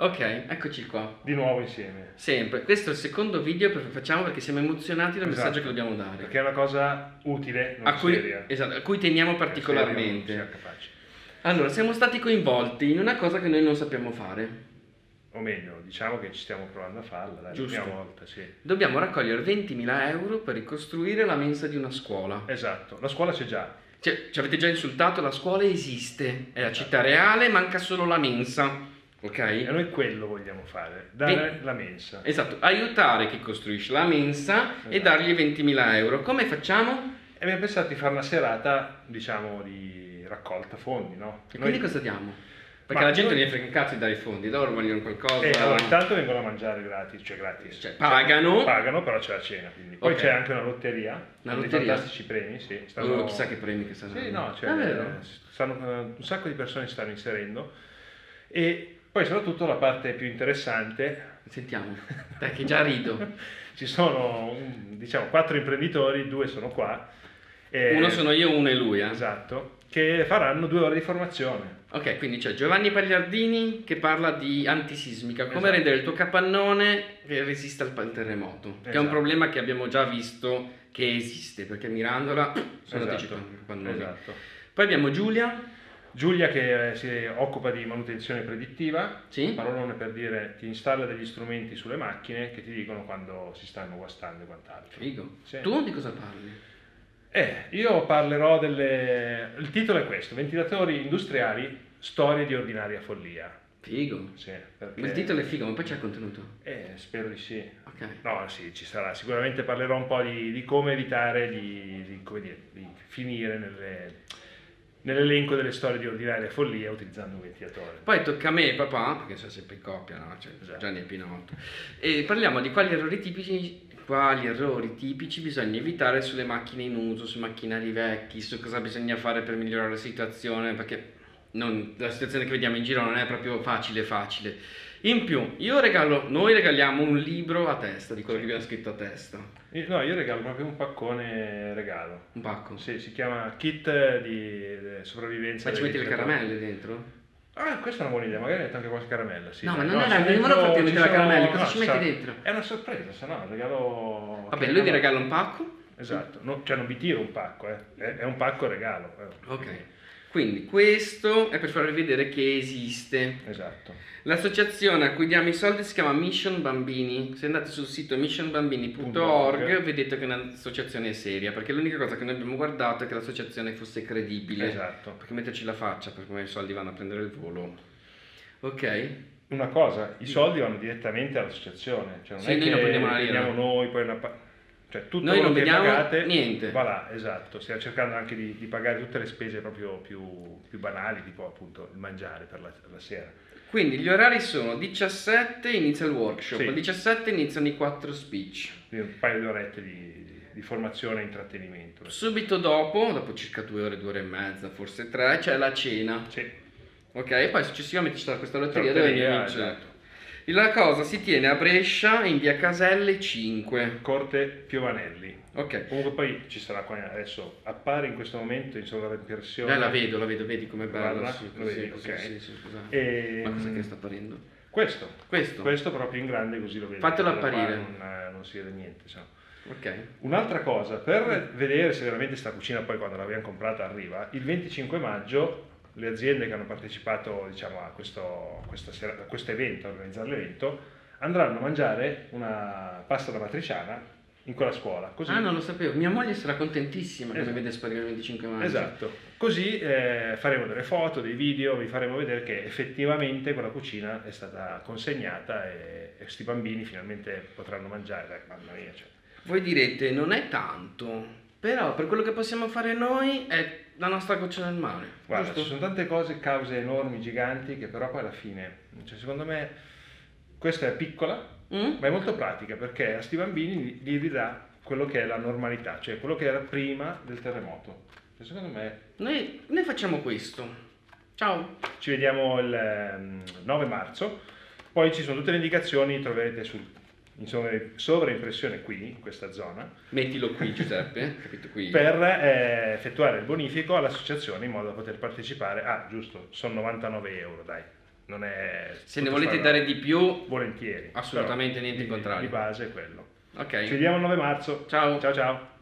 Ok, eccoci qua. Di nuovo insieme. Sempre. Questo è il secondo video che facciamo perché siamo emozionati dal Esatto. messaggio che dobbiamo dare. Perché è una cosa utile, non A cui, seria. esatto, a cui teniamo particolarmente. capace. Allora, siamo stati coinvolti in una cosa che noi non sappiamo fare. O meglio, diciamo che ci stiamo provando a farla, dai, Giusto. la prima volta, sì. Dobbiamo raccogliere 20.000 euro per ricostruire la mensa di una scuola. Esatto, la scuola c'è già. Cioè, ci avete già insultato, la scuola esiste, è la città reale, manca solo la mensa, E ok? noi quello vogliamo fare, dare la mensa. Esatto, aiutare chi costruisce la mensa e Esatto. dargli 20.000 euro. Come facciamo? E abbiamo pensato di fare una serata, diciamo, di raccolta fondi, no? E Noi- quindi cosa diamo? Perché Ma la gente non gli frega un cazzo di dare i fondi, loro vogliono qualcosa. Eh, allora, intanto vengono a mangiare gratis, cioè gratis. Cioè, pagano. Pagano, però c'è la cena, quindi. Poi Ok. c'è anche una lotteria, Una lotteria? fantastici premi, sì. Oh, chissà che premi che stanno Sì, no, cioè, eh, stanno- eh, un sacco di persone si stanno inserendo. E poi soprattutto la parte più interessante, Sentiamo. Dai, che già rido. ci sono, diciamo, quattro imprenditori, due sono qua. e- Uno sono io, uno è lui, eh. Esatto, che faranno due ore di formazione. Ok, quindi c'è Giovanni Pagliardini che parla di antisismica, come Esatto. rendere il tuo capannone che resista al terremoto, che è un Esatto. problema che abbiamo già visto che esiste, perché Mirandola sono Esatto, capannoni. esatto. Poi abbiamo Giulia, Giulia che eh, si occupa di manutenzione predittiva, Sì. parolone per dire ti installa degli strumenti sulle macchine che ti dicono quando si stanno guastando e quant'altro. figo. Sì. Tu di cosa parli? Eh, io parlerò delle... Il titolo è questo, ventilatori industriali, storie di ordinaria follia. Figo. Sì, perché... Ma il titolo è figo, ma poi c'è il contenuto. Eh, spero di sì. Ok. No, sì, ci sarà. Sicuramente parlerò un po' di, di come evitare di, di- come dire, di finire nelle- nell'elenco delle storie di ordinaria follia utilizzando un ventilatore. Poi tocca a me, papà, perché sono sempre in coppia, no? Cioè, Esatto. Gianni e Pinotto. E parliamo di quali errori tipici, quali errori tipici bisogna evitare sulle macchine in uso, sui macchinari vecchi, su cosa bisogna fare per migliorare la situazione, perché non- la situazione che vediamo in giro non è proprio facile facile. In più, io regalo, noi regaliamo un libro a testa di quello che abbiamo scritto a testa, Io- No, io regalo proprio un paccone regalo. un pacco. Sì, si chiama kit di eh, sopravvivenza. Ma ci metti le caramelle dentro? Ah, questa è una buona idea, magari metto anche qualche caramella. Sì, No, ma non era- non dentro- volevo farti ci mettere la caramella, cosa ci metti dentro? È una sorpresa, se no, regalo. Vabbè, lui non- regala un pacco. Esatto, no- cioè non vi tiro un pacco, eh. è, è un pacco regalo. eh. Ok. Quindi questo è per farvi vedere che esiste. Esatto. L'associazione a cui diamo i soldi si chiama Mission Bambini. Se andate sul sito missionbambini.org .org. vedete che è un'associazione seria, perché l'unica cosa che noi abbiamo guardato è che l'associazione fosse credibile. Esatto. Perché metterci la faccia, perché come i soldi vanno a prendere il volo. Ok? Una cosa, i soldi vanno direttamente all'associazione, cioè non Sì, è noi che non prendiamo noi, poi una pa- cioè tutto Noi non vediamo pagate niente. va là, esatto, stiamo cercando anche di, di pagare tutte le spese proprio più, più banali, tipo appunto il mangiare per la, la sera. Quindi gli orari sono 17 inizia il workshop, Sì. alle 17 iniziano i quattro speech. Quindi un paio di orette di, di- di formazione e intrattenimento. Subito dopo, dopo circa due ore, due ore e mezza, forse tre, c'è la cena. Sì, Ok, e poi successivamente c'è stata questa lotteria dove vince. esatto. La cosa si tiene a Brescia in via Caselle 5. Corte Piovanelli. Ok, Comunque poi ci sarà qua adesso, appare in questo momento in sovraimpressione. eh, la vedo, la vedo, vedi com'è bella. Guarda, Sì, vedi, così, ok. sì, sì. E, Ma cos'è che sta apparendo? Questo, Questo. questo proprio in grande così lo vedi. Fatelo apparire. Non, eh, non si vede niente. insomma. Ok. Un'altra cosa, per vedere se veramente sta cucina poi quando l'abbiamo comprata arriva, il 25 maggio le aziende che hanno partecipato diciamo, a questo, sera- a questo evento, a organizzare l'evento, andranno a mangiare una pasta da matriciana in quella scuola. Così, Ah, non lo sapevo. Mia moglie sarà contentissima che mi Esatto. vede sparire il 25 maggio. Esatto, così eh, faremo delle foto, dei video, vi faremo vedere che effettivamente quella cucina è stata consegnata e questi bambini finalmente potranno mangiare. Dai, mamma mia, cioè. Voi direte, non è tanto, però per quello che possiamo fare noi è la nostra goccia nel mare. Guarda, giusto? ci sono tante cose, cause enormi, giganti, che però poi alla fine, cioè, secondo me, questa è piccola, Mm? ma è molto pratica perché a questi bambini gli- ridà quello che è la normalità, cioè quello che era prima del terremoto. Cioè, secondo me Noi, noi facciamo questo. Ciao. ci vediamo il ehm, 9 marzo, poi ci sono tutte le indicazioni, troverete sul, in sovra- sovraimpressione qui, in questa zona, Mettilo qui Giuseppe, capito qui? per eh, effettuare il bonifico all'associazione in modo da poter partecipare. Ah, giusto, sono 99 euro, dai. non è... Se ne volete dare di più, Volentieri. Assolutamente Però niente in di- contrario. Di base è quello. ok. Ci vediamo il 9 marzo. Ciao. Ciao ciao.